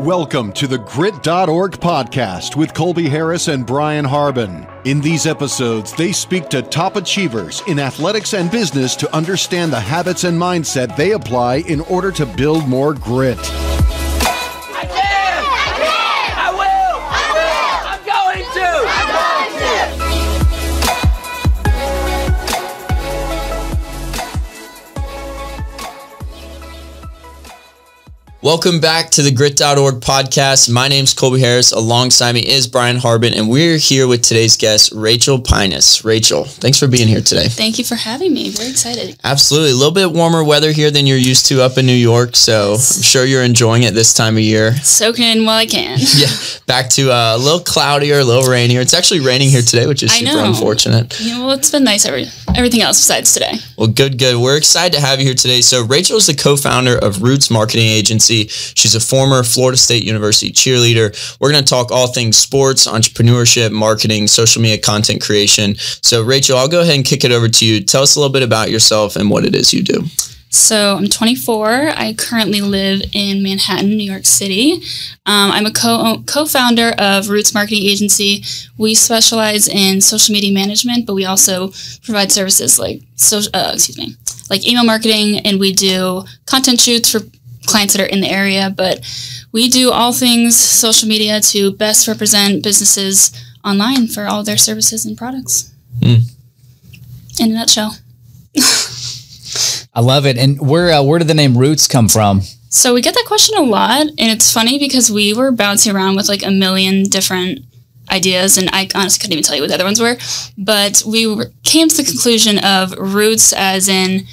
Welcome to the Grit.org podcast with Colby Harris and Brian Harbin. In these episodes, they speak to top achievers in athletics and business to understand the habits and mindset they apply in order to build more grit. Welcome back to the Grit.org podcast. My name's Colby Harris. Alongside me is Brian Harbin, and we're here with today's guest, Rachel Pienias. Rachel, thanks for being here today. Thank you for having me. Very excited. Absolutely. A little bit warmer weather here than you're used to up in New York, so I'm sure you're enjoying it this time of year. Soaking in while I can. Yeah, back to uh, a little cloudier, a little rainier. It's actually raining here today, which is I super know. unfortunate. You know, well, it's been nice every everything else besides today. Well, good, good. We're excited to have you here today. So, Rachel is the co founder of Roots Marketing Agency. She's a former Florida State University cheerleader. We're going to talk all things sports, entrepreneurship, marketing, social media content creation. So, Rachel, I'll go ahead and kick it over to you. Tell us a little bit about yourself and what it is you do. So I'm 24. I currently live in Manhattan, New York City. Um, I'm a co co-founder of Roots Marketing Agency. We specialize in social media management, but we also provide services like so, uh, excuse me, like email marketing, and we do content shoots for clients that are in the area. But we do all things social media to best represent businesses online for all their services and products. In a nutshell. I love it. And where uh, where did the name Roots come from? So we get that question a lot, and it's funny because we were bouncing around with like a million different ideas, and I honestly couldn't even tell you what the other ones were. But we were, came to the conclusion of roots, as in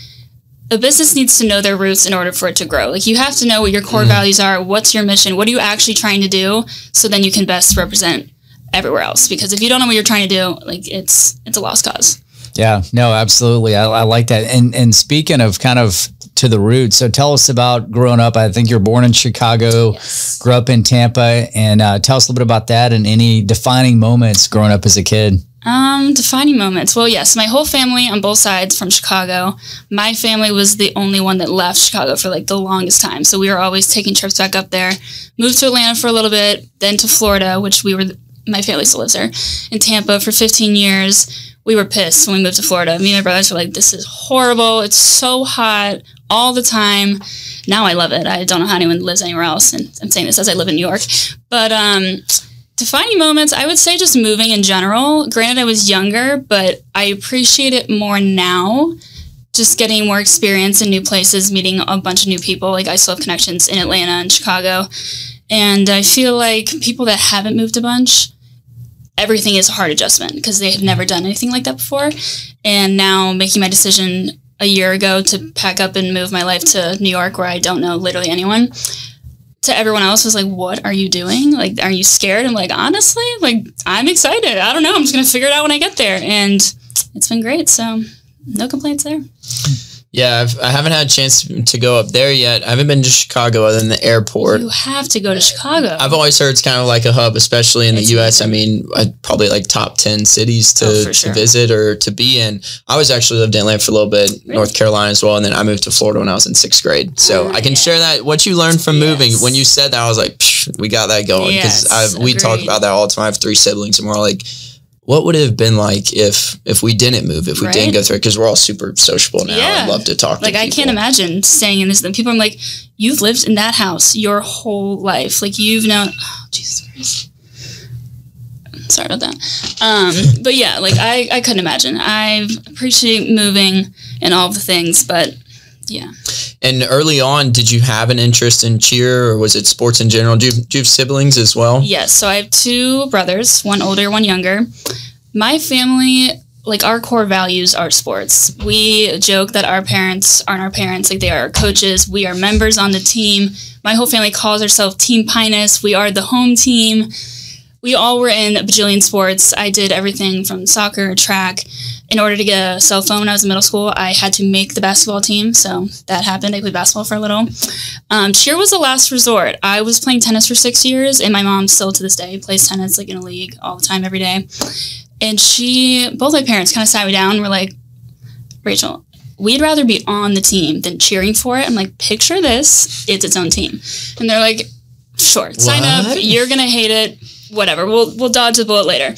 a business needs to know their roots in order for it to grow. Like you have to know what your core values are, what's your mission, what are you actually trying to do, so then you can best represent everywhere else. Because if you don't know what you're trying to do, like it's it's a lost cause. Yeah, no, absolutely. I, I like that. And and speaking of kind of to the roots, so tell us about growing up. I think you're born in Chicago, Yes. grew up in Tampa, and uh, tell us a little bit about that and any defining moments growing up as a kid. Um, defining moments. Well, yes, my whole family on both sides from Chicago. My family was the only one that left Chicago for like the longest time. So we were always taking trips back up there. Moved to Atlanta for a little bit, then to Florida, which we were, my family still lives there, in Tampa for 15 years. We were pissed when we moved to Florida. Me and my brothers were like, this is horrible. It's so hot all the time. Now I love it. I don't know how anyone lives anywhere else. And I'm saying this as I live in New York. But, um, Defining moments, I would say just moving in general. Granted, I was younger, but I appreciate it more now. Just getting more experience in new places, meeting a bunch of new people. Like, I still have connections in Atlanta and Chicago. And I feel like people that haven't moved a bunch, everything is a hard adjustment because they have never done anything like that before. And now making my decision a year ago to pack up and move my life to New York, where I don't know literally anyone, to everyone else was like, "What are you doing? Like, are you scared?" I'm like, honestly, like I'm excited. I don't know. I'm just gonna figure it out when I get there, and it's been great. So no complaints there. Yeah, I've, I haven't had a chance to go up there yet. I haven't been to Chicago other than the airport. You have to go to Chicago. I've always heard it's kind of like a hub, especially in the It's U.S. I mean, I'd probably like top ten cities to, Oh, to sure. visit or to be in. I was actually lived in Atlanta for a little bit, North Carolina as well, and then I moved to Florida when I was in sixth grade. So Ah, I can yeah. share that what you learned from moving. Yes. When you said that, I was like, Psh, we got that going because Yes, we talk about that all the time. I have three siblings, and we're like. What would it have been like if if we didn't move, if we didn't go through it? Because we're all super sociable now. Yeah. I love to talk. like to I can't imagine staying in this. And people, I'm like, you've lived in that house your whole life. Like you've known. Oh, Jesus Christ. Sorry about that. Um, but yeah, like I, I couldn't imagine. I appreciate moving and all of the things, but yeah. And early on, did you have an interest in cheer or was it sports in general? Do you, do you have siblings as well? Yes. So I have two brothers, one older, one younger. My family, like our core values are sports. We joke that our parents aren't our parents, like they are our coaches. We are members on the team. My whole family calls ourselves Team Pienias. We are the home team. We all were in a bajillion sports. I did everything from soccer, track. In order to get a cell phone when I was in middle school, I had to make the basketball team. So that happened. I played basketball for a little. Um, cheer was the last resort. I was playing tennis for six years, and my mom still to this day plays tennis like in a league all the time, every day. And she, both my parents, kind of sat me down. and Were like, Rachel, we'd rather be on the team than cheering for it. I'm like, picture this, it's its own team, and they're like, Sure, sign up. You're gonna hate it. Whatever. We'll we'll dodge the bullet later.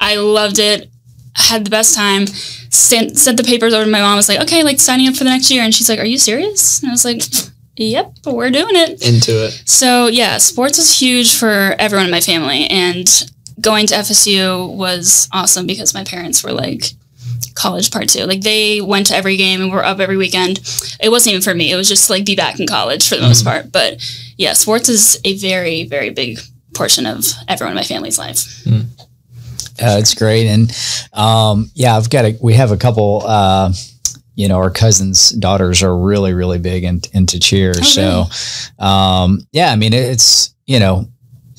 I loved it. Had the best time. Sent sent the papers over to my mom. Was like, okay, like signing up for the next year, and she's like, are you serious? And I was like, yep, we're doing it. Into it. So yeah, sports was huge for everyone in my family, and going to FSU was awesome because my parents were like college part two. Like they went to every game and were up every weekend. It wasn't even for me. It was just like be back in college for the most mm-hmm. part. But yeah, sports is a very very big portion of everyone in my family's life. Uh, it's great, and um, yeah, I've got a. We have a couple. Uh, you know, our cousins' daughters are really, really big in, into cheer. So, um, yeah, I mean, it's you know,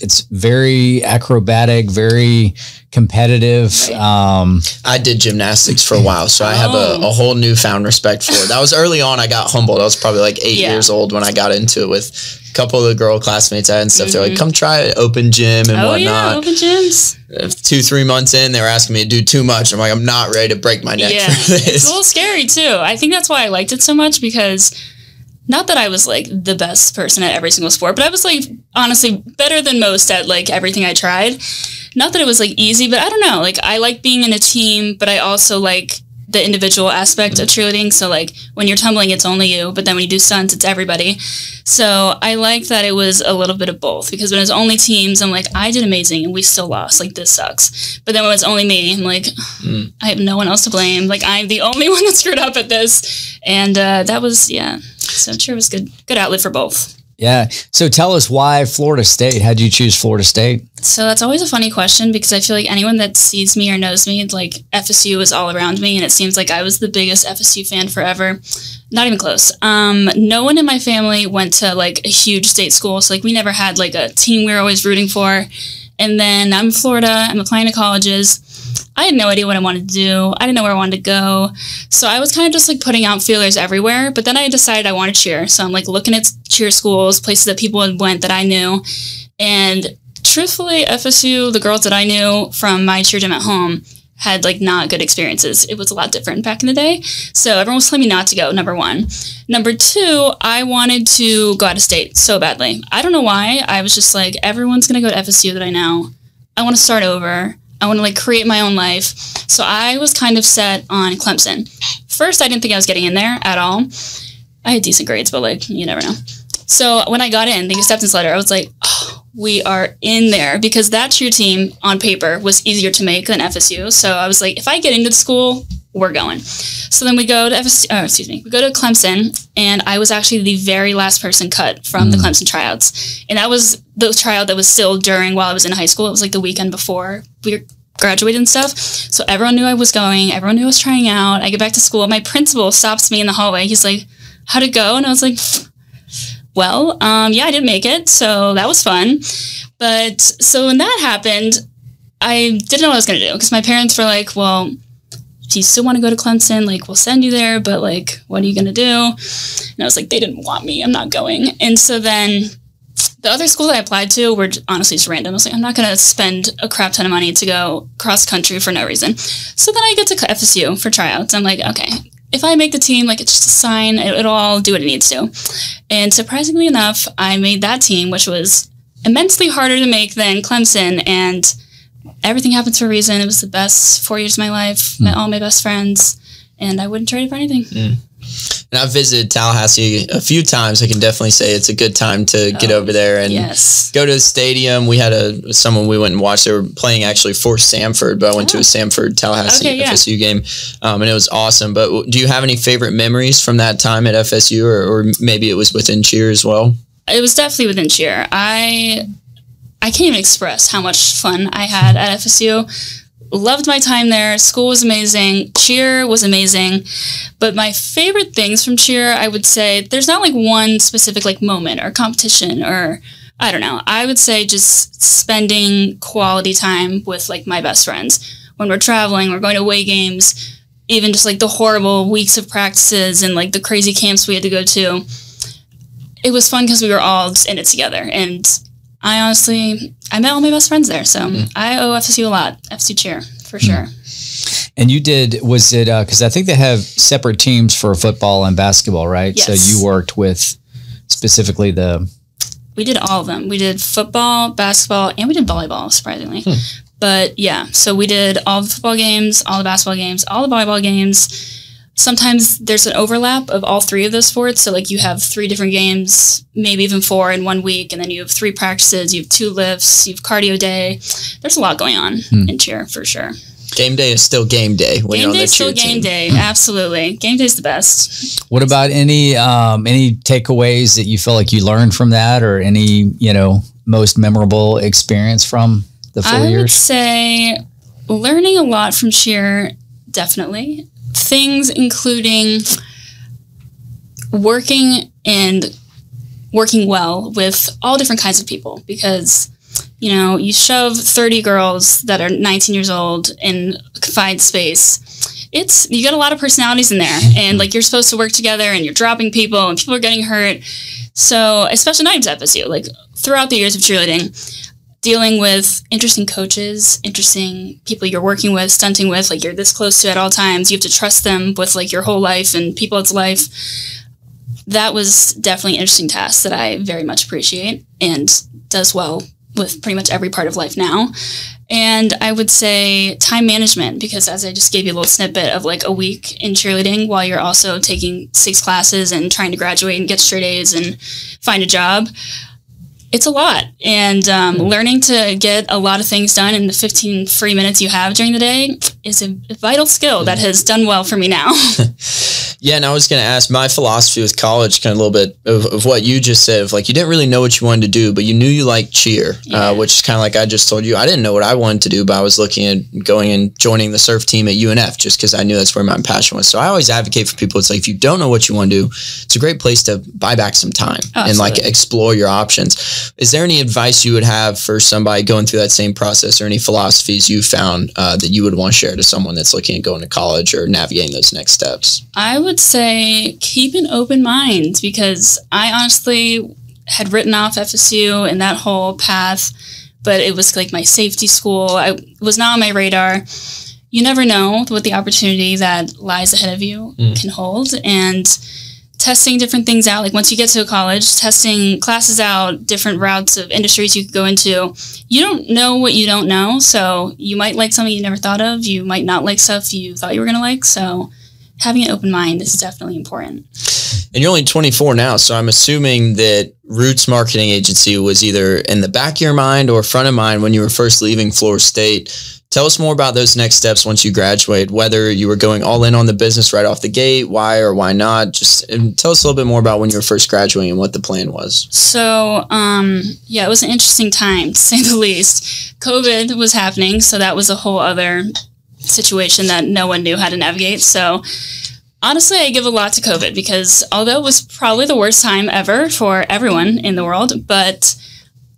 it's very acrobatic, very competitive. Um, I did gymnastics for a while, so I have a, Oh. a whole newfound respect for it. That was early on. I got humbled. I was probably like eight Yeah. years old when I got into it with a couple of the girl classmates I had and stuff. They're like, come try it, open gym and Mm-hmm. Oh yeah, whatnot. open gyms. Two, three months in, they were asking me to do too much. I'm like, I'm not ready to break my neck Yeah, for it's a little scary too. I think that's why I liked it so much because not that I was like the best person at every single sport, but I was like honestly better than most at like everything I tried. Not that it was like easy, but I don't know. Like I like being in a team, but I also like the individual aspect of cheerleading. So like when you're tumbling, it's only you, but then when you do stunts, it's everybody. So I like that it was a little bit of both because when it's only teams, I'm like, I did amazing and we still lost. Like this sucks. But then when it's only me, I'm like, I have no one else to blame. Like I'm the only one that screwed up at this, and uh, that was yeah. So cheer was good, good outlet for both. Yeah. So tell us why Florida State? How'd you choose Florida State? So that's always a funny question because I feel like anyone that sees me or knows me, like FSU was all around me, and it seems like I was the biggest FSU fan forever. Not even close. Um, no one in my family went to like a huge state school, so like we never had like a team we were always rooting for. And then I'm Florida. I'm applying to colleges. I had no idea what I wanted to do. I didn't know where I wanted to go. So I was kind of just like putting out feelers everywhere. But then I decided I wanted to cheer. So I'm like looking at cheer schools, places that people had went that I knew. And truthfully, FSU, the girls that I knew from my cheer gym at home had like not good experiences. It was a lot different back in the day. So everyone was telling me not to go, number one. Number two, I wanted to go out of state so badly. I don't know why. I was just like, everyone's going to go to FSU that I know. I want to start over. I want to like create my own life. So I was kind of set on Clemson. First, I didn't think I was getting in there at all. I had decent grades, but like, you never know. So when I got in, the acceptance letter, I was like, oh, we are in there because that true team on paper was easier to make than FSU. So I was like, if I get into the school, we're going. So then we go to FSU, oh, excuse me, we go to Clemson, and I was actually the very last person cut from the Clemson tryouts. And that was the tryout that was still during while I was in high school. It was like the weekend before we were graduated and stuff. So everyone knew I was going. Everyone knew I was trying out. I get back to school. My principal stops me in the hallway. He's like, how'd it go? And I was like, well, um, yeah, I didn't make it, so that was fun. But so when that happened, I didn't know what I was gonna do because my parents were like, "Well, do you still want to go to Clemson? Like, we'll send you there, but like, what are you gonna do?" And I was like, "They didn't want me. I'm not going." And so then the other schools I applied to were honestly just random. I was like, I'm not gonna spend a crap ton of money to go cross country for no reason. So then I get to FSU for tryouts. I'm like, okay, if I make the team, like it's just a sign. It, it'll all do what it needs to. And surprisingly enough, I made that team, which was immensely harder to make than Clemson. And everything happens for a reason. It was the best four years of my life. Met all my best friends, and I wouldn't trade it for anything. And I've visited Tallahassee a few times. I can definitely say it's a good time to get Oh, over there and Yes. go to the stadium. We had a someone we went and watched. They were playing actually for Samford, but I went to a Samford Tallahassee Oh. Okay, yeah. FSU game, um, and it was awesome. But do you have any favorite memories from that time at FSU, or, or maybe it was within cheer as well? it was definitely within cheer. I I can't even express how much fun I had at FSU. Loved my time there. School was amazing. Cheer was amazing. But my favorite things from cheer, I would say, there's not like one specific like moment or competition or I don't know. I would say just spending quality time with like my best friends. When we're traveling, we're going to away games, even just like the horrible weeks of practices and like the crazy camps we had to go to it was fun because we were all in it together. And I honestly, I met all my best friends there. So mm-hmm. I owe FSU a lot. FSU cheer for sure. Mm-hmm. And you did, was it, uh, because I think they have separate teams for football and basketball, right? Yes. So you worked with specifically the we did all of them. We did football, basketball, and we did volleyball, surprisingly. Hmm. But yeah, so we did all the football games, all the basketball games, all the volleyball games. Sometimes there's an overlap of all three of those sports. So like you have three different games, maybe even four in one week, and then you have three practices, you have two lifts, you have cardio day. There's a lot going on in cheer for sure. Game day is still game day when you're Game on day the is still game team. day. Absolutely. Game day is the best. What about any um, any takeaways that you feel like you learned from that, or any you know most memorable experience from the four I would say learning a lot from cheer, definitely. Things including working and working well with all different kinds of people. Because you know you shove 30 girls that are 19 years old in a confined space it's you got a lot of personalities in there. And like you're supposed to work together and you're dropping people and people are getting hurt. So especially not even at FSU like throughout the years of cheerleading dealing with interesting coaches, interesting people you're working with, stunting with, like you're this close to at all times. You have to trust them with like your whole life and people's life. That was definitely an interesting task that I very much appreciate and does well with pretty much every part of life now. And I would say time management, because as I just gave you a little snippet of like a week in cheerleading while you're also taking six classes and trying to graduate and get straight A's and find a job it's a lot and um, learning to get a lot of things done in the 15 free minutes you have during the day is a vital skill that has done well for me now Yeah, and I was going to ask my philosophy with college, kind of a little bit of, of what you just said. Of like, you didn't really know what you wanted to do, but you knew you liked cheer, Yeah. uh, which is kind of like I just told you. I didn't know what I wanted to do, but I was looking at going and joining the surf team at UNF just because I knew that's where my passion was. So I always advocate for people. It's like if you don't know what you want to do, it's a great place to buy back some time Oh, and like explore your options. Is there any advice you would have for somebody going through that same process, or any philosophies you found uh, that you would want to share to someone that's looking at going to college or navigating those next steps? i would say keep an open mind because i honestly had written off fsu and that whole path but it was like my safety school. I was not on my radar. You never know what the opportunity that lies ahead of you can hold. And testing different things out. Like once you get to a college testing classes out different routes of industries you could go into. You don't know what you don't know so you might like something you never thought of. You might not like stuff you thought you were going to like so having an open mind is definitely important. And you're only 24 now, so I'm assuming that Roots Marketing Agency was either in the back of your mind or front of mind when you were first leaving Florida State. Tell us more about those next steps once you graduate, whether you were going all in on the business right off the gate, why or why not. Just tell us a little bit more about when you were first graduating and what the plan was. So, um, yeah, it was an interesting time to say the least. COVID was happening, so that was a whole other situation that no one knew how to navigate. So, honestly, I give a lot to COVID because although it was probably the worst time ever for everyone in the world, but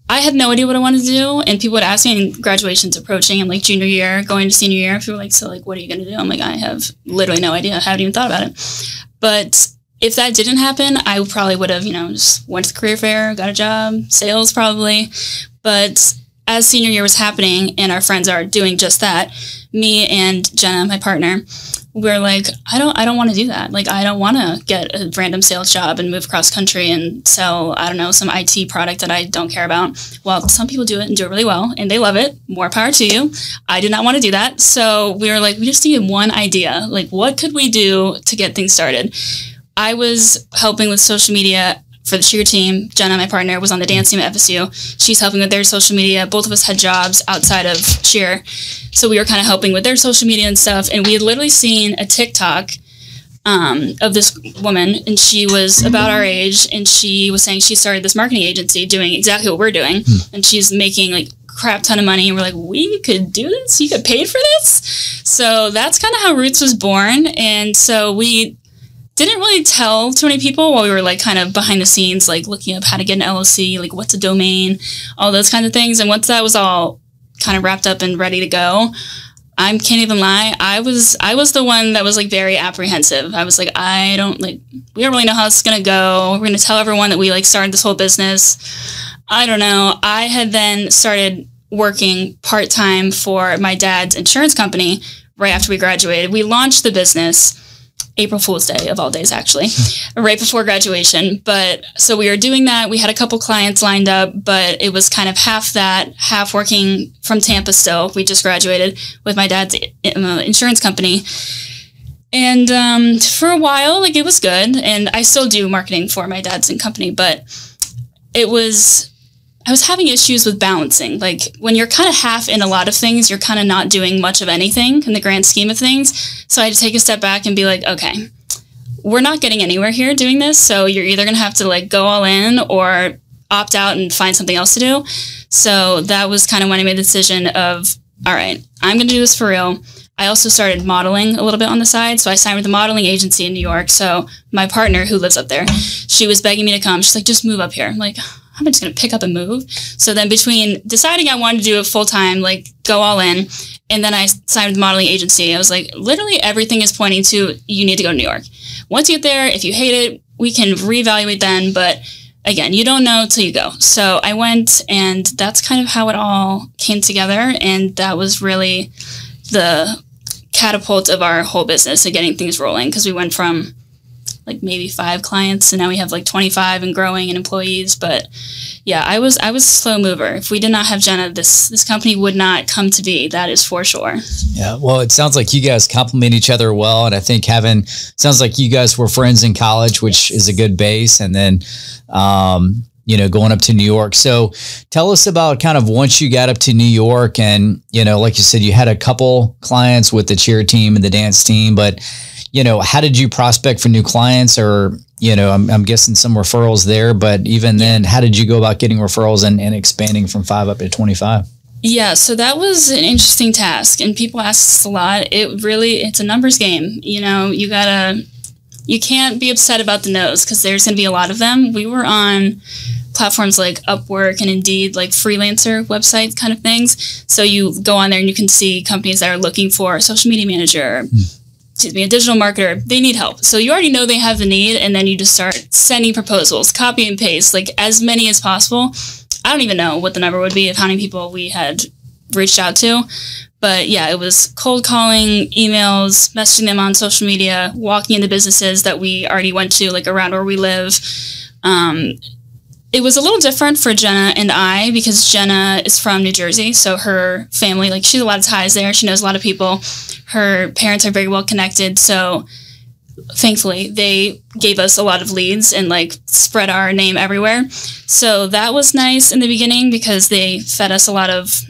I had no idea what I wanted to do. And people would ask me, and graduation's approaching. I'm like junior year, going to senior year. People were like, so like, what are you going to do? I'm like, I have literally no idea. I haven't even thought about it. But if that didn't happen, I probably would have, you know, just went to the career fair, got a job, sales probably. But as senior year was happening and our friends are doing just that, me and Jenna, my partner, we're like, I don't, I don't want to do that. Like, I don't want to get a random sales job and move across country and sell, I don't know, some IT product that I don't care about. Well, some people do it and do it really well, and they love it. More power to you. I did not want to do that, so we were like, we just needed one idea. Like, what could we do to get things started? I was helping with social media for the cheer team. Jenna, my partner, was on the dance team at FSU. She's helping with their social media. Both of us had jobs outside of cheer. So we were kind of helping with their social media and stuff. And we had literally seen a TikTok um, of this woman, and she was about our age, and she was saying she started this marketing agency doing exactly what we're doing. And she's making like crap ton of money and we're like we could do this you get paid for this so that's kind of how roots was born and so we didn't really tell too many people while we were like kind of behind the scenes, like looking up how to get an LLC, like what's a domain, all those kind of things. And once that was all kind of wrapped up and ready to go, I can't even lie. I was I was the one that was like very apprehensive. I was like, I don't like we don't really know how is gonna go. We're gonna tell everyone that we like started this whole business. I don't know. I had then started working part time for my dad's insurance company right after we graduated. We launched the business April Fool's Day of all days, actually, right before graduation. But so we were doing that. We had a couple clients lined up, but it was kind of half that, half working from Tampa still. We just graduated with my dad's uh, insurance company. And um, for a while, like it was good. And I still do marketing for my dad's and company, but it was I was having issues with balancing. Like when you're kind of half in a lot of things, you're kind of not doing much of anything in the grand scheme of things. So I had to take a step back and be like, okay, we're not getting anywhere here doing this. So you're either going to have to like go all in or opt out and find something else to do. So that was kind of when I made the decision of, all right, I'm going to do this for real. I also started modeling a little bit on the side. So I signed with a modeling agency in New York. So my partner who lives up there, she was begging me to come. She's like, just move up here. I'm like, I'm just going to pick up and move. So then between deciding I wanted to do it full time, like go all in, and then I signed with the modeling agency, I was like, literally everything is pointing to you need to go to New York. Once you get there, if you hate it, we can reevaluate then. But again, you don't know till you go. So I went, and that's kind of how it all came together. And that was really the catapult of our whole business and getting things rolling because we went from like maybe five clients. And now we have like 25 and growing and employees but yeah i was i was a slow mover. If we did not have jenna this this company would not come to be that is for sure. Yeah well it sounds like you guys complement each other well and i think having sounds like you guys were friends in college which is a good base and then um, you know, going up to New York. So tell us about kind of once you got up to New York and, you know, like you said, you had a couple clients with the cheer team and the dance team, but you know, how did you prospect for new clients or, you know, I'm, I'm guessing some referrals there, but even then, how did you go about getting referrals and, and expanding from five up to 25? Yeah, so that was an interesting task, and people ask us a lot. It really, it's a numbers game. You know, you gotta, you can't be upset about the no's because there's gonna be a lot of them. We were on platforms like Upwork and Indeed, like freelancer websites kind of things. So you go on there and you can see companies that are looking for a social media manager, mm excuse me, a digital marketer, they need help. So you already know they have the need, and then you just start sending proposals, copy and paste, like as many as possible. I don't even know what the number would be of how many people we had reached out to. But yeah, it was cold calling, emails, messaging them on social media, walking into businesses that we already went to, like around where we live. Um, it was a little different for Jenna and I because Jenna is from New Jersey. So her family, like, she's a lot of ties there. She knows a lot of people. Her parents are very well connected. So thankfully, they gave us a lot of leads and like spread our name everywhere. So that was nice in the beginning because they fed us a lot of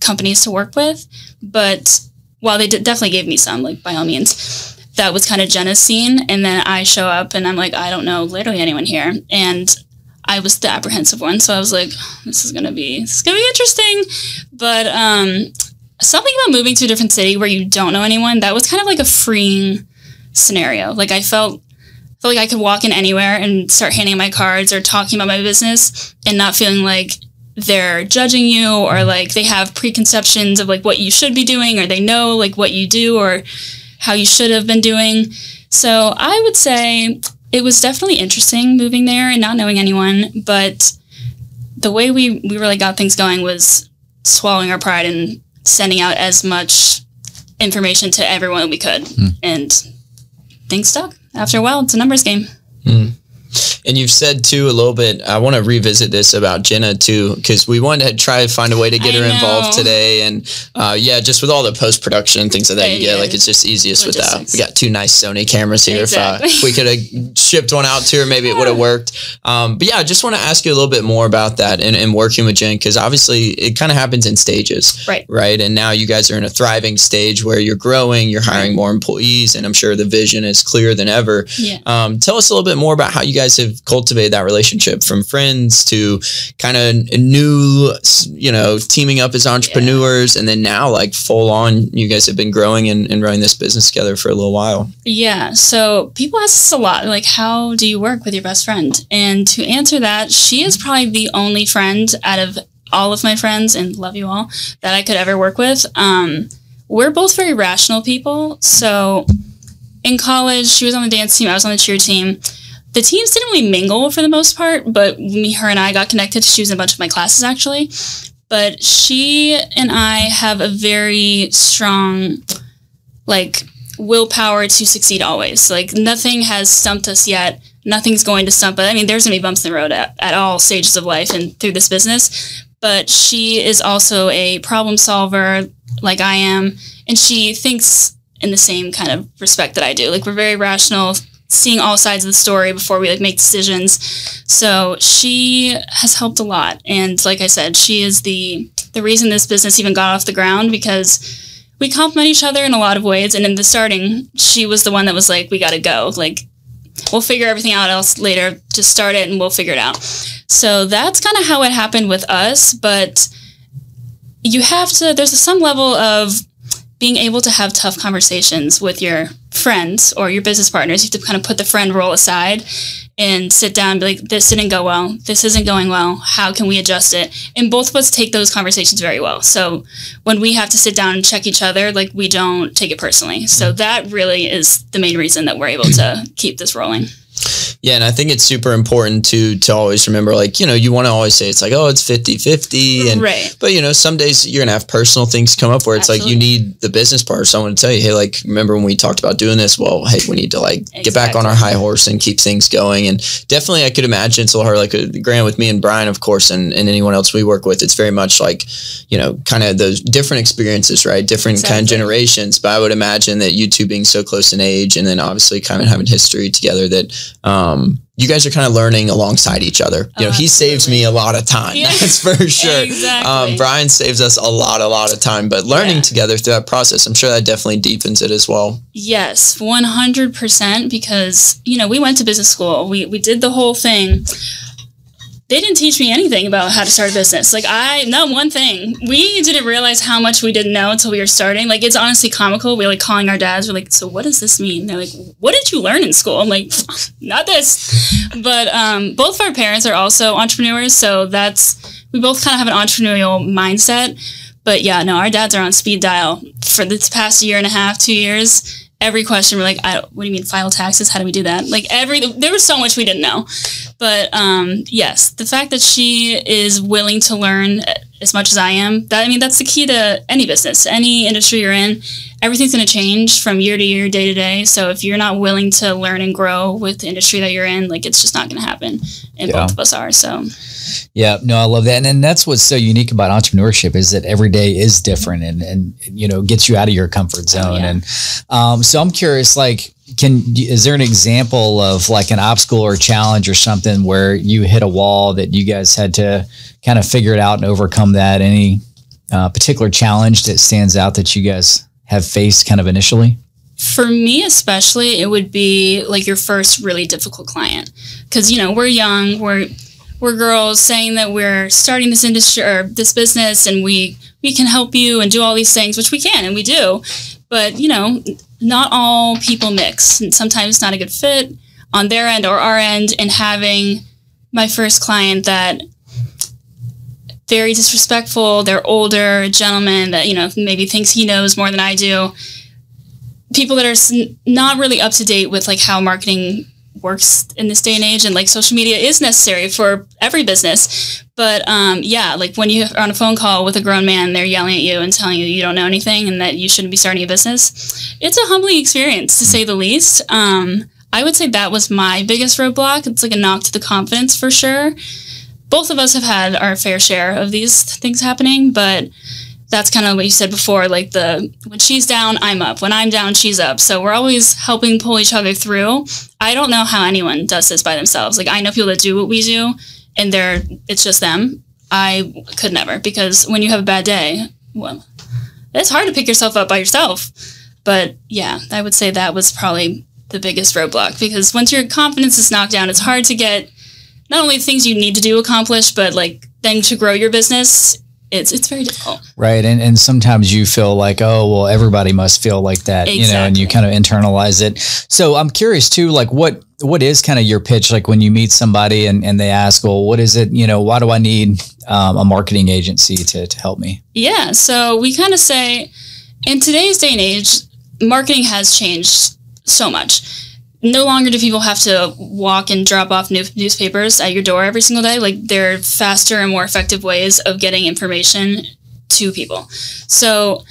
companies to work with. But while they definitely gave me some, like, by all means, that was kind of Jenna's scene. And then I show up and I'm like, I don't know literally anyone here. And I was the apprehensive one, so I was like, "This is gonna be this is gonna be interesting." But um, something about moving to a different city where you don't know anyone that was kind of like a freeing scenario. Like I felt felt like I could walk in anywhere and start handing my cards or talking about my business and not feeling like they're judging you or like they have preconceptions of like what you should be doing or they know like what you do or how you should have been doing. So I would say it was definitely interesting moving there and not knowing anyone, but the way we, we really got things going was swallowing our pride and sending out as much information to everyone we could. Mm. And things stuck. After a while, it's a numbers game. Mm. And you've said too a little bit. I want to revisit this about Jenna too, because we wanted to try to find a way to get I her know. involved today. And uh, yeah, just with all the post production things like that, you get like it's just easiest Logistics. with that. We got two nice Sony cameras here. Exactly. If, uh, we could have shipped one out to her, maybe it would have worked. Um, but yeah, I just want to ask you a little bit more about that and, and working with Jen, because obviously it kind of happens in stages, right? Right. And now you guys are in a thriving stage where you're growing, you're hiring more employees, and I'm sure the vision is clearer than ever. Yeah. Um, tell us a little bit more about how you guys have cultivated that relationship from friends to kind of new, you know, teaming up as entrepreneurs. Yeah. And then now, like full on, you guys have been growing and, and running this business together for a little while. Yeah. So people ask us a lot, like, how do you work with your best friend? And to answer that, she is probably the only friend out of all of my friends, and love you all, that I could ever work with. Um, we're both very rational people. So in college, she was on the dance team, I was on the cheer team the teams didn't really mingle for the most part, but me, her, and I got connected. She was in a bunch of my classes actually. But she and I have a very strong, like, willpower to succeed always. Like nothing has stumped us yet. Nothing's going to stump us. I mean, there's gonna be bumps in the road at, at all stages of life and through this business. But she is also a problem solver, like I am, and she thinks in the same kind of respect that I do. Like we're very rational, seeing all sides of the story before we like make decisions. So she has helped a lot, and like I said, she is the the reason this business even got off the ground because we complement each other in a lot of ways. And in the starting, she was the one that was like, "We got to go." Like we'll figure everything out else later. Just start it and we'll figure it out. So that's kind of how it happened with us. But you have to. There's some level of being able to have tough conversations with your friends or your business partners. You have to kind of put the friend role aside and sit down and be like, this didn't go well. This isn't going well. How can we adjust it? And both of us take those conversations very well. So when we have to sit down and check each other, like we don't take it personally. So that really is the main reason that we're able to keep this rolling. Yeah, and I think it's super important to to always remember like, you know, you want to always say it's like, oh, it's 50-50 and Right. but you know, some days you're going to have personal things come up where it's like you need the business part someone to tell you, "Hey, like remember when we talked about doing this? Well, hey, we need to like get back on our high horse and keep things going." And definitely I could imagine it's a little hard like uh, Grant with me and Brian of course and, and anyone else we work with, it's very much like, you know, kind of those different experiences, right? Different kind of generations, but I would imagine that you two being so close in age and then obviously kind of having history together that um you guys are kind of learning alongside each other. You know, Oh, he saves me a lot of time. Yeah. That's for sure. Exactly. Um, Brian saves us a lot, a lot of time, but learning Yeah. together through that process, I'm sure that definitely deepens it as well. Yes, 100% because, you know, we went to business school. We we did the whole thing. They didn't teach me anything about how to start a business. Like I not one thing. We didn't realize how much we didn't know until we were starting. Like it's honestly comical. We're like calling our dads. We're like, "So what does this mean?" They're like, "What did you learn in school?" I'm like, "Not this." But um, both of our parents are also entrepreneurs, so that's we both kind of have an entrepreneurial mindset. But yeah, no, our dads are on speed dial for this past year and a half, two years. Every question, we're like, I what do you mean file taxes? How do we do that? Like every, there was so much we didn't know. But um, yes, the fact that she is willing to learn as much as I am, that I mean, that's the key to any business, any industry you're in. Everything's going to change from year to year, day to day. So if you're not willing to learn and grow with the industry that you're in, like it's just not going to happen. And Yeah. both of us are. So Yeah, no, I love that, and, and that's what's so unique about entrepreneurship is that every day is different, and and you know gets you out of your comfort zone. yeah. And um, so I'm curious, like, can is there an example of like an obstacle or challenge or something where you hit a wall that you guys had to kind of figure it out and overcome that? Any uh, particular challenge that stands out that you guys have faced kind of initially? For me, especially, it would be like your first really difficult client, because you know we're young, we're we're girls saying that we're starting this industry or this business, and we we can help you and do all these things, which we can and we do, but you know, not all people mix, and sometimes it's not a good fit on their end or our end. And having my first client that very disrespectful, they're older, gentleman that you know maybe thinks he knows more than I do people that are not really up to date with like how marketing works in this day and age and like social media is necessary for every business. But um, yeah like when you are on a phone call with a grown man they're yelling at you and telling you you don't know anything and that you shouldn't be starting a business it's a humbling experience to say the least. Um, i would say that was my biggest roadblock. It's like a knock to the confidence for sure. Both of us have had our fair share of these things happening but that's kind of what you said before like the when she's down i'm up. When i'm down she's up. So we're always helping pull each other through. I don't know how anyone does this by themselves. Like i know people that do what we do and they're it's just them. I could never because when you have a bad day well it's hard to pick yourself up by yourself. But yeah i would say that was probably the biggest roadblock because once your confidence is knocked down it's hard to get not only the things you need to do accomplished but like then to grow your business it's it's very difficult Right. And and sometimes you feel like, oh, well, everybody must feel like that, you know, and you kind of internalize it. So I'm curious too, like what what is kind of your pitch like when you meet somebody and, and they ask, well, what is it, you know, why do I need um, a marketing agency to, to help me? Yeah, so we kind of say in today's day and age, marketing has changed so much. No longer do people have to walk and drop off new- newspapers at your door every single day. Like there are faster and more effective ways of getting information to people. So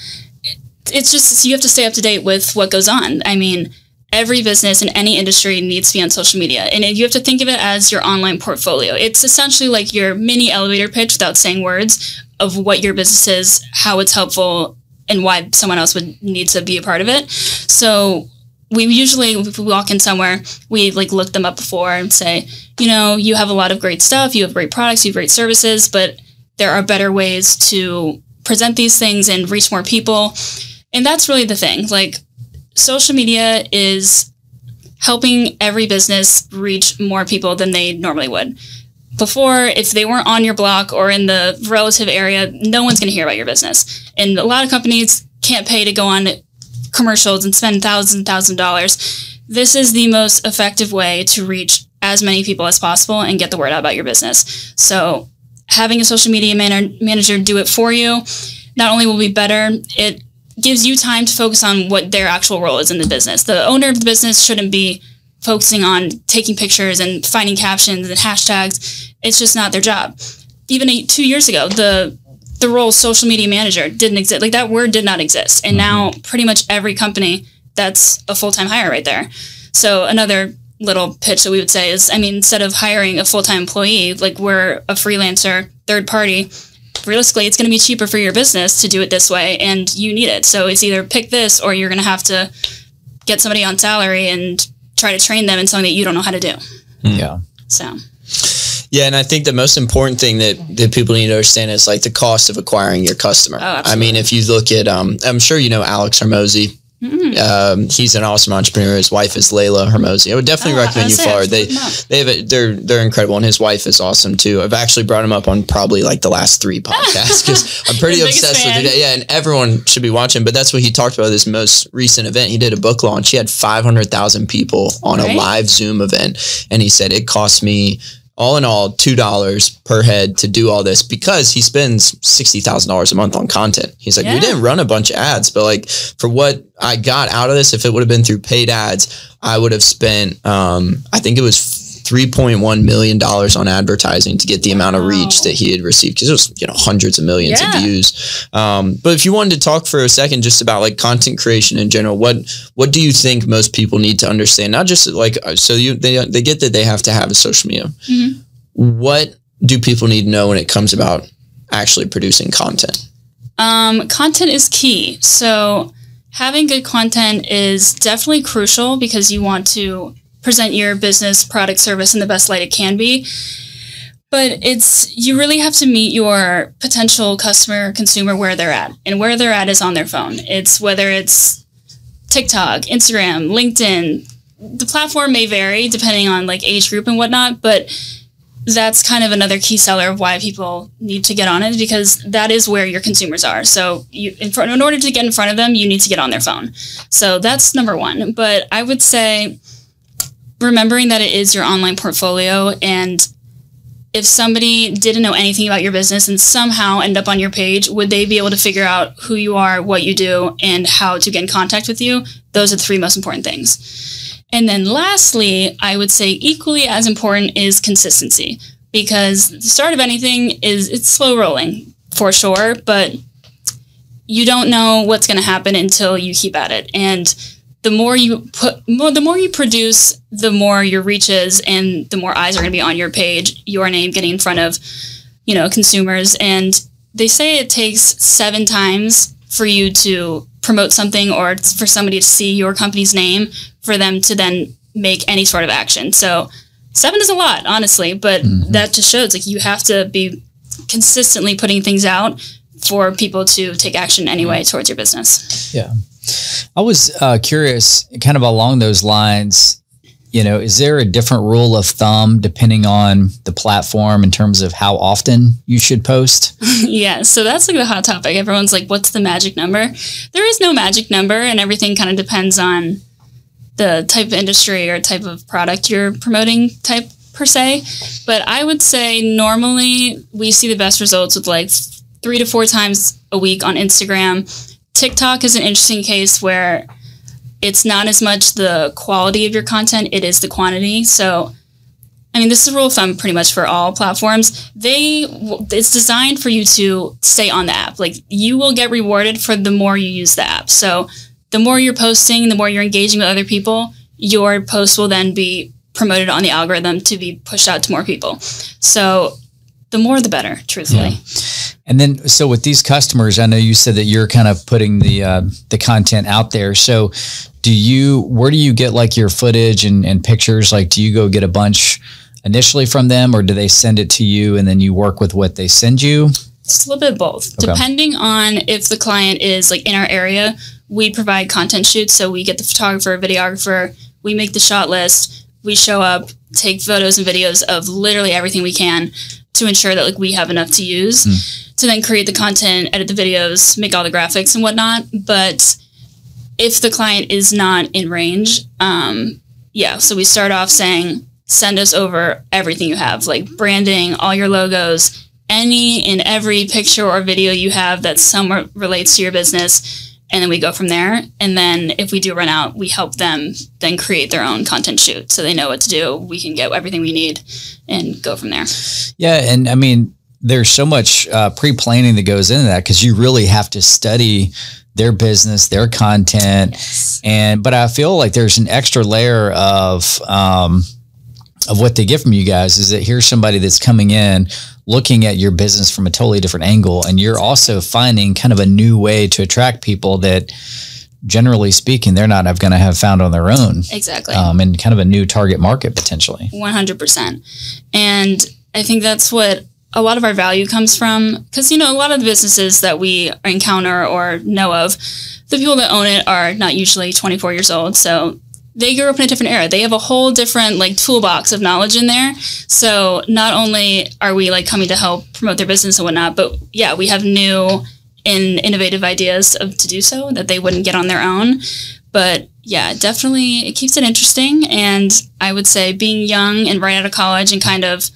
it's just you have to stay up to date with what goes on. I mean, every business in any industry needs to be on social media, and you have to think of it as your online portfolio. It's essentially like your mini elevator pitch without saying words of what your business is, how it's helpful, and why someone else would need to be a part of it. So we usually if we walk in somewhere we like look them up before and say you know you have a lot of great stuff you have great products you have great services but there are better ways to present these things and reach more people. And that's really the thing like social media is helping every business reach more people than they normally would. Before if they weren't on your block or in the relative area no one's going to hear about your business. And a lot of companies can't pay to go on commercials and spend thousands and thousands of dollars. This is the most effective way to reach as many people as possible and get the word out about your business. So having a social media man- manager do it for you not only will be better, it gives you time to focus on what their actual role is in the business. The owner of the business shouldn't be focusing on taking pictures and finding captions and hashtags. It's just not their job. Even two years ago, the the role social media manager didn't exist. Like that word did not exist. And now mm-hmm. pretty much every company that's a full time hire right there. So another little pitch that we would say is I mean, instead of hiring a full time employee, like we're a freelancer, third party, realistically it's gonna be cheaper for your business to do it this way and you need it. So it's either pick this or you're gonna have to get somebody on salary and try to train them in something that you don't know how to do. Yeah. So yeah, and I think the most important thing that, that people need to understand is like the cost of acquiring your customer. Oh, I mean, if you look at, um, I'm sure you know Alex Hormozi. Mm-hmm. Um, he's an awesome entrepreneur. His wife is Leila Hormozi. I would definitely oh, recommend you follow. They they have a, they're they're incredible, and his wife is awesome too. I've actually brought him up on probably like the last three podcasts because I'm pretty obsessed with it. Yeah, and everyone should be watching. But that's what he talked about this most recent event. He did a book launch. He had 500,000 people on right. a live Zoom event, and he said it cost me all in all, two dollars per head to do all this because he spends sixty thousand dollars a month on content. He's like, yeah. we didn't run a bunch of ads, but like for what I got out of this, if it would have been through paid ads, I would have spent. Um, I think it was $3.1 million on advertising to get the amount of reach that he had received because it was you know hundreds of millions yeah. of views. Um, but if you wanted to talk for a second just about like content creation in general what what do you think most people need to understand? Not just like uh, so you they, they get that they have to have a social media. Mm-hmm. what do people need to know when it comes about actually producing content? Um, content is key. So having good content is definitely crucial because you want to present your business, product, service in the best light it can be. But it's you really have to meet your potential customer, consumer where they're at. And where they're at is on their phone. It's whether it's TikTok, Instagram, LinkedIn. The platform may vary depending on like age group and whatnot, but that's kind of another key seller of why people need to get on it because that is where your consumers are. So you, in, front, in order to get in front of them, you need to get on their phone. So that's number one. But I would say remembering that it is your online portfolio and if somebody didn't know anything about your business and somehow end up on your page, would they be able to figure out who you are, what you do, and how to get in contact with you? Those are the three most important things. And then lastly, I would say equally as important is consistency because the start of anything is it's slow rolling for sure, but you don't know what's going to happen until you keep at it. And the more you put more, the more you produce the more your reaches and the more eyes are going to be on your page your name getting in front of you know consumers. And they say it takes seven times for you to promote something or for somebody to see your company's name for them to then make any sort of action. So seven is a lot honestly but mm-hmm. that just shows like you have to be consistently putting things out for people to take action anyway towards your business. Yeah I was uh, curious, kind of along those lines. You know, is there a different rule of thumb depending on the platform in terms of how often you should post? yeah, so that's like the hot topic. Everyone's like, "What's the magic number?" There is no magic number, and everything kind of depends on the type of industry or type of product you're promoting. Type per se, but I would say normally we see the best results with like three to four times a week on Instagram TikTok is an interesting case where it's not as much the quality of your content, it is the quantity. So I mean, this is a rule of thumb pretty much for all platforms. They, it's designed for you to stay on the app. Like you will get rewarded for the more you use the app. So the more you're posting, the more you're engaging with other people, your post will then be promoted on the algorithm to be pushed out to more people. So the more the better, truthfully. Yeah. And then, so with these customers, I know you said that you're kind of putting the uh, the content out there. So, do you where do you get like your footage and, and pictures? Like, do you go get a bunch initially from them, or do they send it to you and then you work with what they send you? It's a little bit of both, okay. depending on if the client is like in our area. We provide content shoots, so we get the photographer, videographer, we make the shot list, we show up, take photos and videos of literally everything we can to ensure that like we have enough to use mm. to then create the content, edit the videos, make all the graphics and whatnot. But if the client is not in range, um, yeah, so we start off saying, send us over everything you have, like branding, all your logos, any and every picture or video you have that somewhat relates to your business and then we go from there. And then if we do run out, we help them then create their own content shoot so they know what to do. We can get everything we need and go from there. Yeah, and I mean, there's so much uh, pre-planning that goes into that because you really have to study their business, their content, yes. and but I feel like there's an extra layer of um, of what they get from you guys is that here's somebody that's coming in looking at your business from a totally different angle and you're also finding kind of a new way to attract people that generally speaking they're not going to have found on their own. Exactly. Um, and kind of a new target market potentially. 100% and i think that's what a lot of our value comes from because you know a lot of the businesses that we encounter or know of the people that own it are not usually 24 years old. So they grew up in a different era. They have a whole different like toolbox of knowledge in there. So not only are we like coming to help promote their business and whatnot, but yeah, we have new and innovative ideas of, to do so that they wouldn't get on their own. But yeah, definitely it keeps it interesting. And I would say being young and right out of college and kind of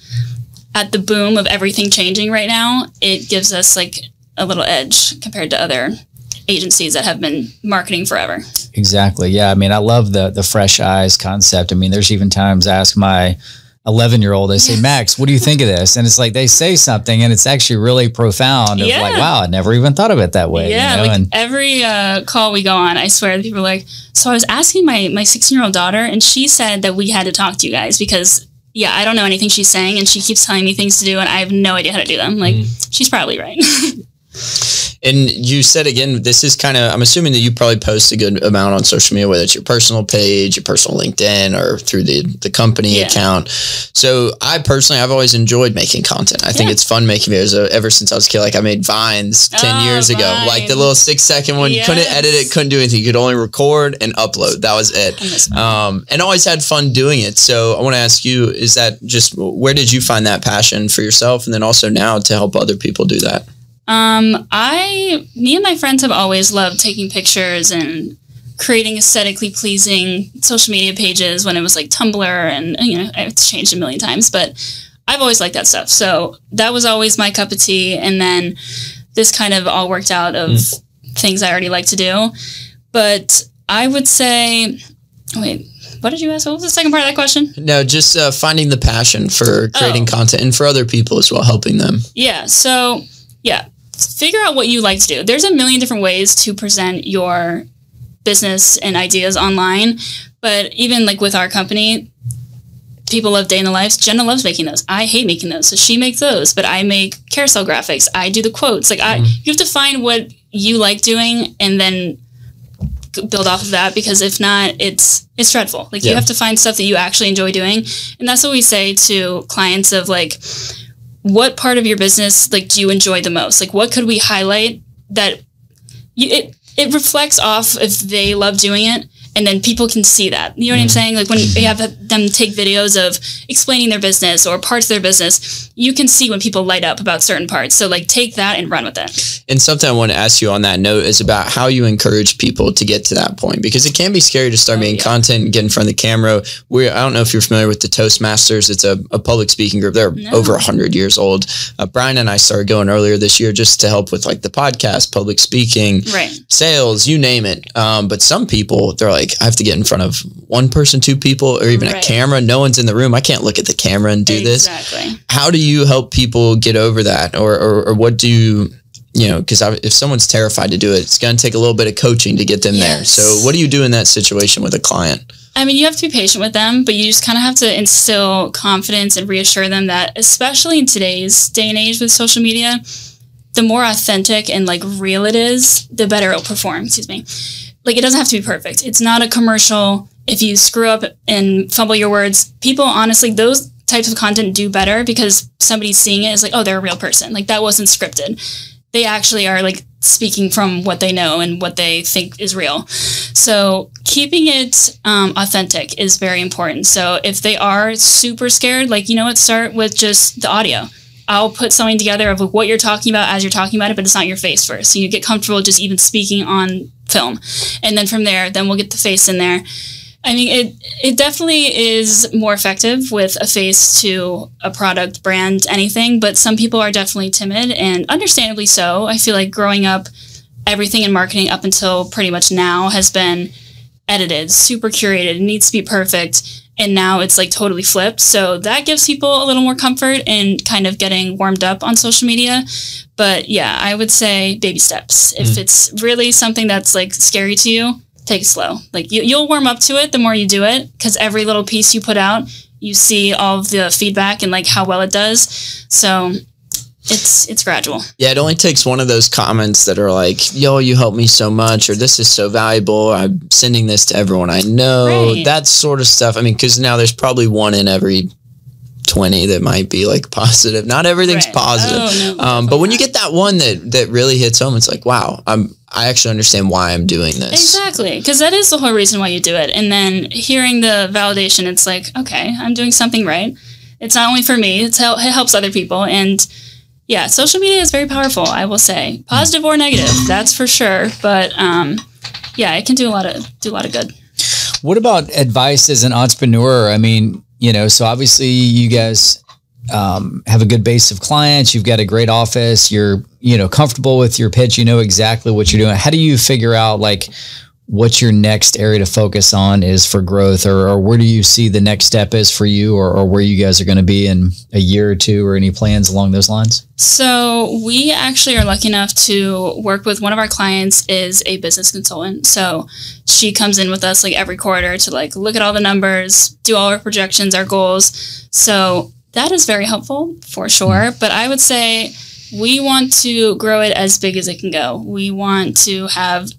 at the boom of everything changing right now, it gives us like a little edge compared to other agencies that have been marketing forever. Exactly. Yeah. I mean, I love the the fresh eyes concept. I mean, there's even times I ask my 11 year old, I say, Max, what do you think of this? And it's like they say something and it's actually really profound of yeah. like, wow, I never even thought of it that way. Yeah. You know? like and every uh, call we go on, I swear people are like, so I was asking my, my 16 year old daughter and she said that we had to talk to you guys because yeah, I don't know anything she's saying and she keeps telling me things to do and I have no idea how to do them. Like mm. she's probably right. And you said again, this is kind of, I'm assuming that you probably post a good amount on social media, whether it's your personal page, your personal LinkedIn, or through the, the company yeah. account. So I personally, I've always enjoyed making content. I yeah. think it's fun making videos ever since I was a kid. Like I made Vines 10 oh, years ago, Vine. like the little six second one. Yes. Couldn't edit it, couldn't do anything. You could only record and upload. That was it. Um, and always had fun doing it. So I want to ask you, is that just, where did you find that passion for yourself? And then also now to help other people do that? Um, I, me and my friends have always loved taking pictures and creating aesthetically pleasing social media pages when it was like Tumblr and, you know, it's changed a million times, but I've always liked that stuff. So that was always my cup of tea. And then this kind of all worked out of mm. things I already like to do. But I would say, wait, what did you ask? What was the second part of that question? No, just uh, finding the passion for creating oh. content and for other people as well, helping them. Yeah. So, yeah, figure out what you like to do. There's a million different ways to present your business and ideas online, but even like with our company, people love day in the life. Jenna loves making those. I hate making those, so she makes those. But I make carousel graphics. I do the quotes. Like I, mm-hmm. you have to find what you like doing, and then build off of that. Because if not, it's it's dreadful. Like yeah. you have to find stuff that you actually enjoy doing, and that's what we say to clients of like what part of your business like do you enjoy the most? Like what could we highlight that you, it it reflects off if they love doing it and then people can see that. You know what mm-hmm. I'm saying? Like when you have them take videos of explaining their business or parts of their business, you can see when people light up about certain parts. So like take that and run with it. And something I want to ask you on that note is about how you encourage people to get to that point because it can be scary to start oh, making yeah. content and get in front of the camera. We I don't know if you're familiar with the Toastmasters. It's a, a public speaking group. They're no. over hundred years old. Uh, Brian and I started going earlier this year just to help with like the podcast, public speaking, right. sales, you name it. Um, but some people they're like like I have to get in front of one person, two people, or even Right. a camera. No one's in the room. I can't look at the camera and do this. Exactly. How do you help people get over that, or or, or what do you you know, because if someone's terrified to do it, it's going to take a little bit of coaching to get them there. So, what do you do in that situation with a client? I mean, you have to be patient with them, but you just kind of have to instill confidence and reassure them that, especially in today's day and age with social media, the more authentic and like real it is, the better it'll perform. Excuse me. Like, it doesn't have to be perfect. It's not a commercial. If you screw up and fumble your words, people honestly, those types of content do better because somebody's seeing it is like, oh, they're a real person. Like, that wasn't scripted. They actually are like speaking from what they know and what they think is real. So keeping it um, authentic is very important. So if they are super scared, like you know what, start with just the audio. I'll put something together of what you're talking about as you're talking about it, but it's not your face first. So you get comfortable just even speaking on film, and then from there, then we'll get the face in there. I mean, it it definitely is more effective with a face to a product, brand, anything. But some people are definitely timid, and understandably so. I feel like growing up, everything in marketing up until pretty much now has been edited, super curated, it needs to be perfect. And now it's like totally flipped. So that gives people a little more comfort and kind of getting warmed up on social media. But yeah, I would say baby steps. If mm. it's really something that's like scary to you, take it slow. Like you, you'll warm up to it the more you do it because every little piece you put out, you see all of the feedback and like how well it does. So it's it's gradual. Yeah, it only takes one of those comments that are like, "Yo, you helped me so much," or "This is so valuable." I'm sending this to everyone I know. Right. That sort of stuff. I mean, because now there's probably one in every twenty that might be like positive. Not everything's Right. positive, Oh, no, um, but when you get that one that that really hits home, it's like, wow, I'm I actually understand why I'm doing this. Exactly, because that is the whole reason why you do it. And then hearing the validation, it's like, okay, I'm doing something right. It's not only for me; it's hel- it helps other people. And yeah, social media is very powerful. I will say, positive or negative, that's for sure. But um, yeah, it can do a lot of do a lot of good. What about advice as an entrepreneur? I mean, you know, so obviously you guys um, have a good base of clients. You've got a great office. You're, you know, comfortable with your pitch. You know exactly what you're doing. How do you figure out like what your next area to focus on is for growth, or, or where do you see the next step is for you, or, or where you guys are going to be in a year or two, or any plans along those lines? So we actually are lucky enough to work with one of our clients is a business consultant. So she comes in with us like every quarter to like look at all the numbers, do all our projections, our goals. So that is very helpful for sure. Mm-hmm. But I would say we want to grow it as big as it can go. We want to have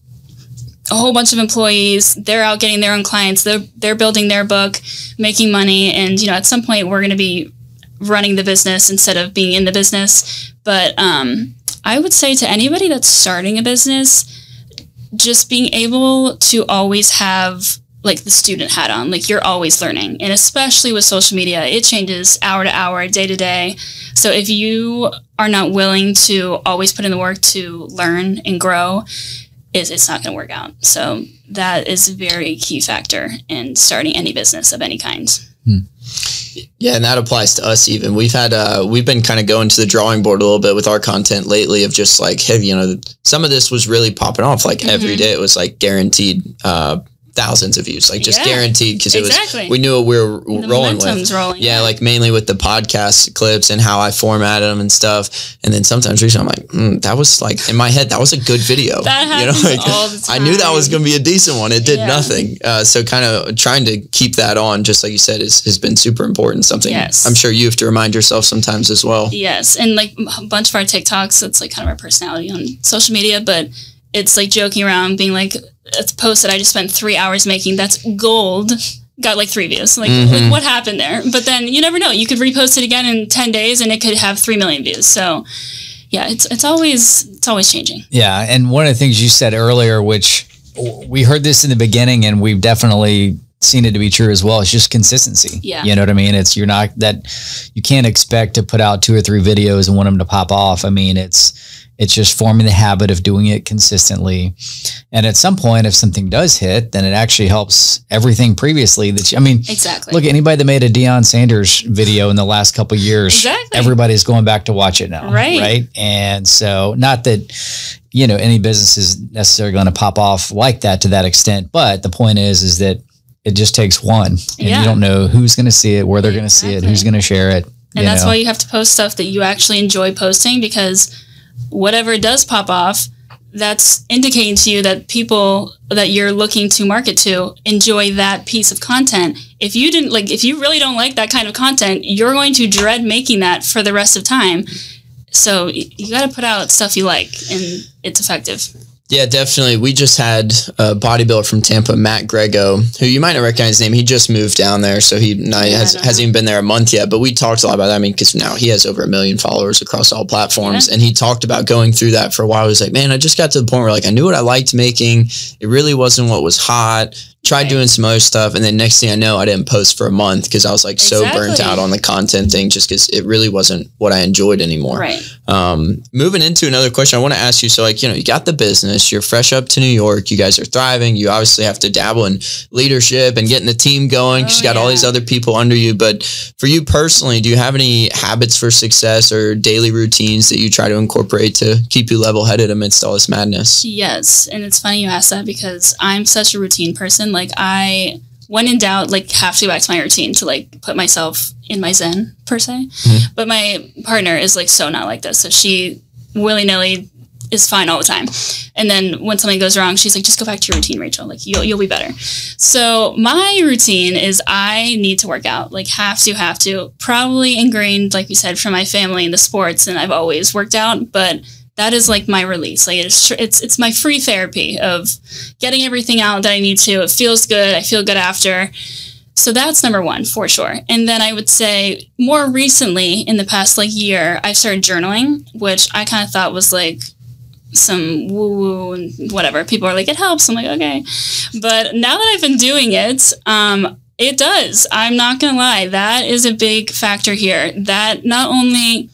a whole bunch of employees. They're out getting their own clients. They're they're building their book, making money, and you know at some point we're going to be running the business instead of being in the business. But um, I would say to anybody that's starting a business, just being able to always have like the student hat on, like you're always learning, and especially with social media, it changes hour to hour, day to day. So if you are not willing to always put in the work to learn and grow, it's, it's not going to work out. So that is a very key factor in starting any business of any kind. Yeah, and that applies to us even. We've had uh we've been kind of going to the drawing board a little bit with our content lately of just like, hey, you know, some of this was really popping off like every Mm-hmm. day it was like guaranteed uh thousands of views, like just Yeah, guaranteed because it was exactly. we knew what we were The rolling with. rolling. Yeah, like mainly with the podcast clips and how I formatted them and stuff. And then sometimes recently I'm like, mm, that was like in my head, that was a good video. That happens all the I knew that was going to be a decent one. It did Yeah. nothing. Uh, so kind of trying to keep that on, just like you said, is, has been super important. Something Yes. I'm sure you have to remind yourself sometimes as well. Yes, and like a bunch of our TikToks, it's like kind of our personality on social media, but it's like joking around, being like, a post that I just spent three hours making, that's gold, got like three views. Like, like mm-hmm. what happened there? But then you never know. You could repost it again in 10 days and it could have 3 million views. So yeah, it's, it's always, it's always changing. Yeah, and one of the things you said earlier, which we heard this in the beginning, and we've definitely seen it to be true as well. It's just consistency. Yeah. you know what I mean. It's you're not that you can't expect to put out two or three videos and want them to pop off. I mean, it's It's just forming the habit of doing it consistently. And at some point, if something does hit, then it actually helps everything previously that you, I mean, Exactly. look, anybody that made a Deion Sanders video in the last couple of years, Exactly. everybody's going back to watch it now. Right. Right. And so, not that, you know, any business is necessarily going to pop off like that to that extent. But the point is, is that it just takes one and Yeah. you don't know who's going to see it, where they're going to see it, who's going to share it. and that's know. why you have to post stuff that you actually enjoy posting because whatever does pop off that's indicating to you that people that you're looking to market to enjoy that piece of content. If you didn't like if you really don't like that kind of content you're going to dread making that for the rest of time. So you got to put out stuff you like and it's effective Yeah, definitely. We just had a bodybuilder from Tampa, Matt Grego, who you might not recognize his name. He just moved down there, so he Yeah, has, hasn't even been there a month yet. But we talked a lot about that. I mean, because now he has over a million followers across all platforms, Yeah. and he talked about going through that for a while. He was like, "Man, I just got to the point where like I knew what I liked making. It really wasn't what was hot. Tried Right. doing some other stuff, and then next thing I know, I didn't post for a month because I was like so burnt out on the content thing, just because it really wasn't what I enjoyed anymore." right Um, moving into another question, I want to ask you. So, like, you know, you got the business, you're fresh up to New York, you guys are thriving. You obviously have to dabble in leadership and getting the team going because Oh, you got all these other people under you. But for you personally, do you have any habits for success or daily routines that you try to incorporate to keep you level headed amidst all this madness? Yes, and it's funny you ask that because I'm such a routine person. Like I, when in doubt, like have to go back to my routine to like put myself in my zen per se. Mm-hmm. But my partner is like so not like this, so she willy nilly is fine all the time. And then when something goes wrong, she's like, just go back to your routine, Rachel. Like you'll you'll be better. So my routine is I need to work out. Like have to, have to. Probably ingrained, like you said, from my family in the sports, and I've always worked out. But that is like my release. Like it's it's it's my free therapy of getting everything out that I need to. It feels good. I feel good after. So that's number one for sure. And then I would say more recently, in the past like year, I've started journaling, which I kind of thought was like some woo woo and whatever. People are like, it helps. I'm like, okay. But now that I've been doing it, um, it does. I'm not gonna lie. That is a big factor here. That not only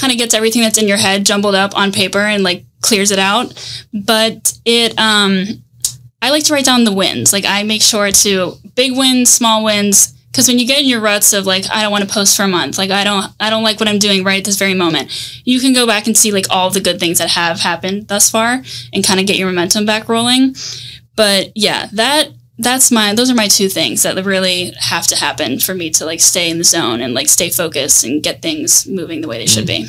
kind of gets everything that's in your head jumbled up on paper and like clears it out, but it um I like to write down the wins. Like I make sure to big wins, small wins. Because when you get in your ruts of like, I don't want to post for a month, like I don't, I don't like what I'm doing right at this very moment. You can go back and see like all the good things that have happened thus far, and kind of get your momentum back rolling. But yeah, that that's my, those are my two things that really have to happen for me to like stay in the zone and like stay focused and get things moving the way they should mm. be.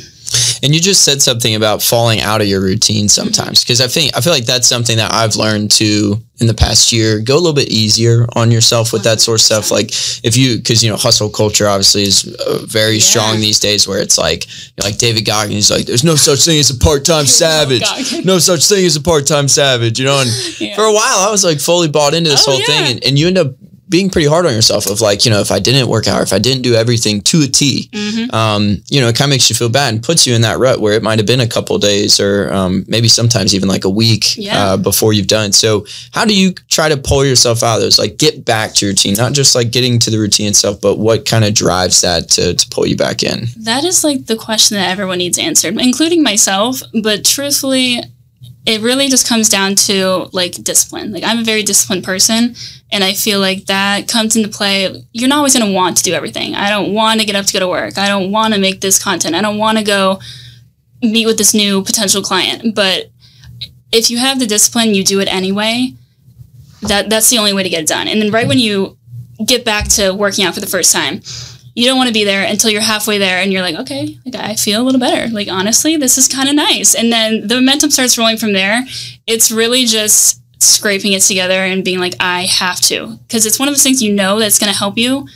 And you just said something about falling out of your routine sometimes because I think I feel like that's something that I've learned to in the past year go a little bit easier on yourself with that sort of stuff. Like if you because you know hustle culture obviously is uh, very strong these days where it's like you know, like David Goggins like there's no such thing as a part time savage, no such thing as a part time savage. You know, and Yeah. for a while I was like fully bought into this Oh, whole yeah. thing, and, and you end up being pretty hard on yourself of like you know if I didn't work out or if I didn't do everything to a T, Mm-hmm. um, you know, it kind of makes you feel bad and puts you in that rut where it might have been a couple of days or um, maybe sometimes even like a week Yeah. uh, before you've done. So, how do you try to pull yourself out of those? Like, get back to your routine, not just like getting to the routine itself, but what kind of drives that to, to pull you back in? That is like the question that everyone needs answered, including myself. But truthfully, it really just comes down to like discipline. Like I'm a very disciplined person, and I feel like that comes into play. You're not always going to want to do everything. I don't want to get up to go to work. I don't want to make this content. I don't want to go meet with this new potential client. But if you have the discipline, you do it anyway. That that's the only way to get it done. And then right when you get back to working out for the first time, you don't want to be there until you're halfway there and you're like, okay, like I feel a little better. Like honestly, this is kind of nice. And then the momentum starts rolling from there. It's really just scraping it together and being like, I have to, because it's one of those things you know that's going to help you,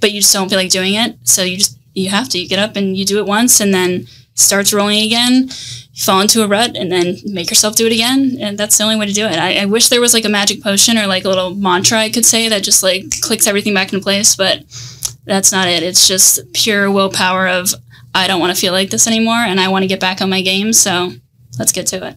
but you just don't feel like doing it. So you just you have to. You get up and you do it once, and then starts rolling again. You fall into a rut, and then make yourself do it again. And that's the only way to do it. I, I wish there was like a magic potion or like a little mantra I could say that just like clicks everything back into place, but that's not it. It's just pure willpower of I don't want to feel like this anymore and I want to get back on my game. So let's get to it.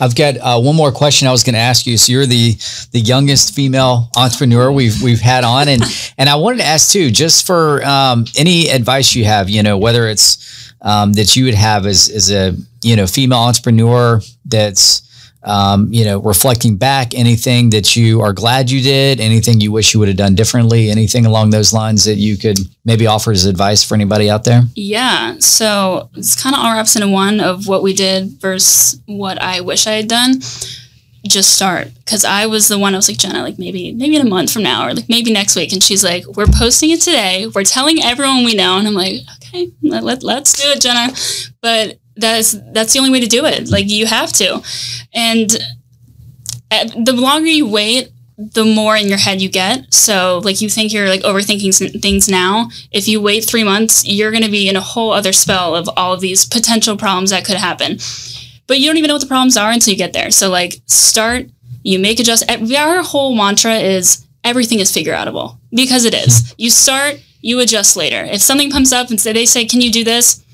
I've got uh, one more question I was going to ask you. So you're the the youngest female entrepreneur we've we've had on, and and I wanted to ask too, just for um, any advice you have, you know, whether it's um, that you would have as, as a you know female entrepreneur that's um, you know reflecting back anything that you are glad you did anything you wish you would have done differently anything along those lines that you could maybe offer as advice for anybody out there Yeah. So it's kind of all wraps into one of what we did versus what I wish I had done. Just start. Because I was the one, I was like, Jenna, like maybe, maybe in a month from now or like maybe next week. And she's like, we're posting it today. We're telling everyone we know. And I'm like, okay, let, let, let's do it, Jenna. But that's, that's the only way to do it. Like you have to. And uh, the longer you wait, the more in your head you get. So, like, you think you're like overthinking things now. If you wait three months, you're going to be in a whole other spell of all of these potential problems that could happen. But you don't even know what the problems are until you get there. So, like, start, you make adjust. Our whole mantra is everything is figure outable because it is. You start, you adjust later. If something comes up and say, they say, Can you do this?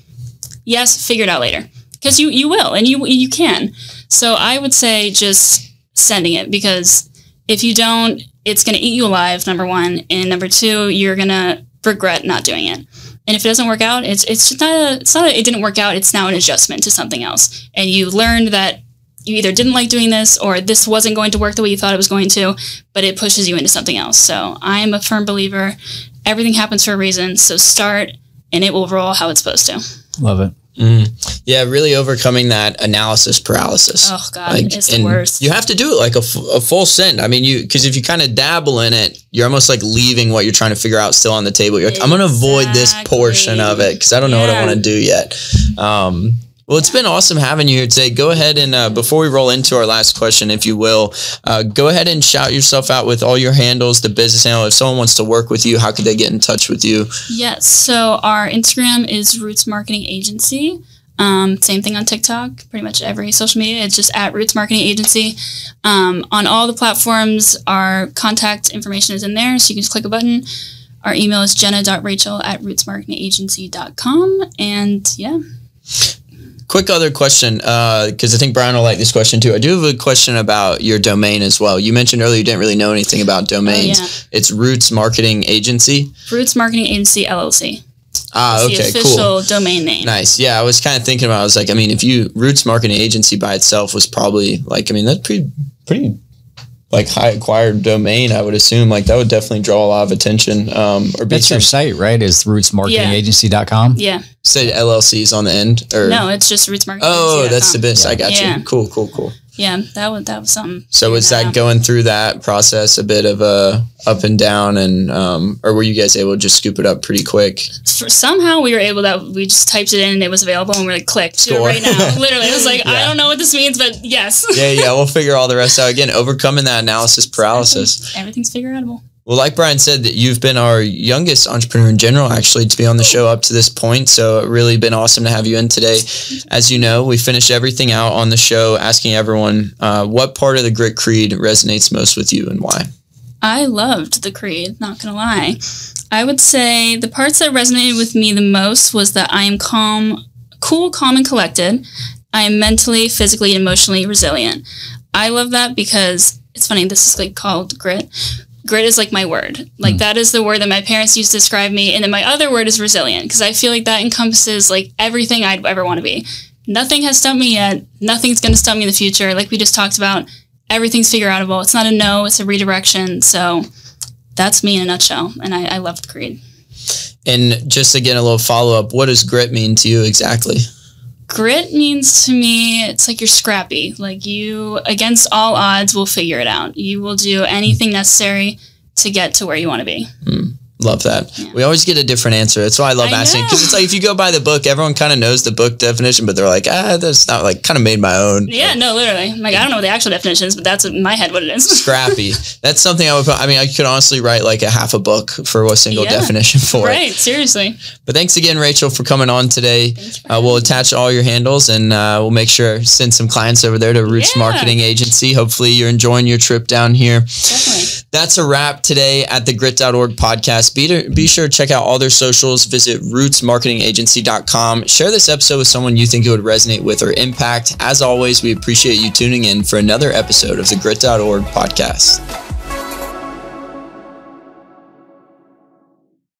Yes, figure it out later. Because you, you will and you, you can. So, I would say just sending it because if you don't, it's going to eat you alive. Number one, and number two, you're going to regret not doing it. And if it doesn't work out, it's it's just not a, it's not a, it didn't work out. It's now an adjustment to something else, and you learned that you either didn't like doing this or this wasn't going to work the way you thought it was going to, but it pushes you into something else. So I am a firm believer. Everything happens for a reason. So start, and it will roll how it's supposed to. Love it Yeah, really overcoming that analysis paralysis. Oh God, it's the worst. You have to do it like a, f- a full send. I mean, you because if you kind of dabble in it, you're almost like leaving what you're trying to figure out still on the table. You're like, I'm going to avoid this portion of it because I don't know what I want to do yet. Um, well, it's been awesome having you here today. Go ahead and uh, before we roll into our last question, if you will, uh, go ahead and shout yourself out with all your handles, the business handle. If someone wants to work with you, how could they get in touch with you? Yes. So our Instagram is Roots Marketing Agency. Um, same thing on TikTok, pretty much every social media. It's just at Roots Marketing Agency. Um, on all the platforms, our contact information is in there, so you can just click a button. Our email is jenna.rachel at rootsmarketingagency.com. And yeah, Quick other question, because I think Brian will like this question too. I do have a question about your domain as well. You mentioned earlier you didn't really know anything about domains. yeah. It's Roots Marketing Agency. Roots Marketing Agency LLC. Ah, okay, the cool. official domain name. Nice. Yeah, I was kind of thinking about. I was like, I mean, if you Roots Marketing Agency by itself was probably like, I mean, that's pretty, pretty, like high acquired domain. I would assume like that would definitely draw a lot of attention. Um, or be that's your site right is rootsmarketingagency.com Yeah. say LLCs on the end or No, it's just Roots Marketing Oh, that's the business. I got Yeah. you. Cool, cool, cool. Yeah, that was, that was something. So was that out. going through that process a bit of a up and down, and um, or were you guys able to just scoop it up pretty quick? for somehow we were able that we just typed it in and it was available and we are like click do it right now literally i was like i don't know what this means but yes Yeah, yeah. We'll figure all the rest out again. Overcoming that analysis paralysis. everything's figure outable Well, like Brian said, that you've been our youngest entrepreneur in general, actually, to be on the show up to this point. So it really been awesome to have you in today. As you know, we finish everything out on the show asking everyone uh, what part of the Grit Creed resonates most with you and why. i loved the creed not gonna lie i would say the parts that resonated with me the most was that i am calm cool calm and collected i am mentally physically and emotionally resilient i love that because it's funny this is like called grit grit is like my word. Like hmm. that is the word that my parents used to describe me and then my other word is resilient because i feel like that encompasses like everything i'd ever want to be. Nothing has stumped me yet. Nothing's going to stump me in the future. Like we just talked about everything's figure outable it's not a no it's a redirection. So that's me in a nutshell and i, I love the creed. And just again, a little follow up what does grit mean to you exactly? Grit means to me it's like you're scrappy. Like you against all odds will figure it out. You will do anything necessary to get to where you want to be hmm. Love that. We always get a different answer. That's why I love I asking because it's like if you go by the book, everyone kind of knows the book definition, but they're like, ah, that's not like kind of made my own. yeah no literally like i don't know what the actual definition is but that's in my head what it is Scrappy. That's something I would. Put, I mean, I could honestly write like a half a book for a single Yeah. definition for it. right seriously But thanks again, Rachel, for coming on today. Uh, we'll attach all your handles and uh, we'll make sure send some clients over there to Roots Yeah. Marketing Agency. Hopefully, you're enjoying your trip down here. definitely That's a wrap today at the grit.org podcast. Be, to, be sure to check out all their socials. Visit rootsmarketingagency.com. Share this episode with someone you think it would resonate with or impact. As always, we appreciate you tuning in for another episode of the grit.org podcast.